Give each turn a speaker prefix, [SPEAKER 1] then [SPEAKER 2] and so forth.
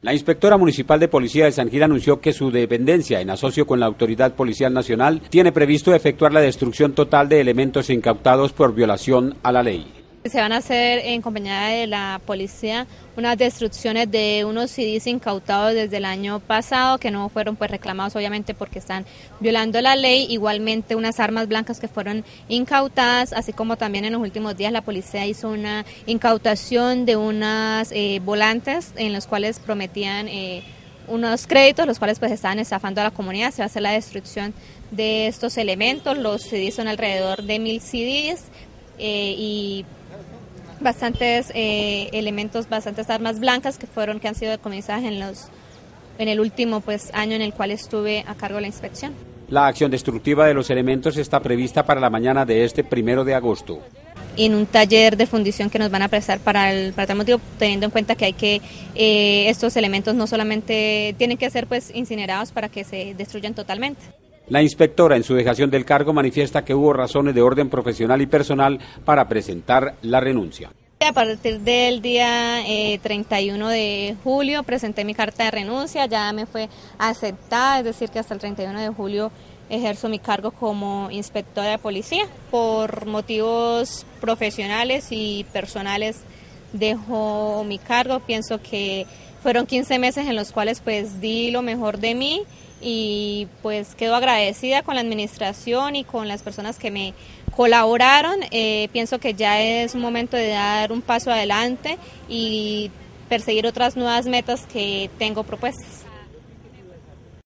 [SPEAKER 1] La inspectora municipal de policía de San Gil anunció que su dependencia, en asocio con la Autoridad Policial Nacional, tiene previsto efectuar la destrucción total de elementos incautados por violación a la ley.
[SPEAKER 2] Se van a hacer en compañía de la policía unas destrucciones de unos CDs incautados desde el año pasado que no fueron pues reclamados obviamente porque están violando la ley, igualmente unas armas blancas que fueron incautadas, así como también en los últimos días la policía hizo una incautación de unas eh, volantes en los cuales prometían eh, unos créditos, los cuales pues estaban estafando a la comunidad, se va a hacer la destrucción de estos elementos, los CDs son alrededor de mil CDs eh, y bastantes eh, elementos, bastantes armas blancas que fueron que han sido decomisadas en los en el último pues año en el cual estuve a cargo de la inspección.
[SPEAKER 1] La acción destructiva de los elementos está prevista para la mañana de este primero de agosto.
[SPEAKER 2] En un taller de fundición que nos van a prestar para el para tal motivo, teniendo en cuenta que hay que eh, estos elementos no solamente tienen que ser pues incinerados para que se destruyan totalmente.
[SPEAKER 1] La inspectora en su dejación del cargo manifiesta que hubo razones de orden profesional y personal para presentar la renuncia.
[SPEAKER 2] A partir del día 31 eh, de julio presenté mi carta de renuncia, ya me fue aceptada, es decir, que hasta el 31 de julio ejerzo mi cargo como inspectora de policía. Por motivos profesionales y personales dejo mi cargo, pienso que fueron 15 meses en los cuales pues di lo mejor de mí y pues quedo agradecida con la administración y con las personas que me colaboraron. Eh, pienso que ya es un momento de dar un paso adelante y perseguir otras nuevas metas que tengo propuestas.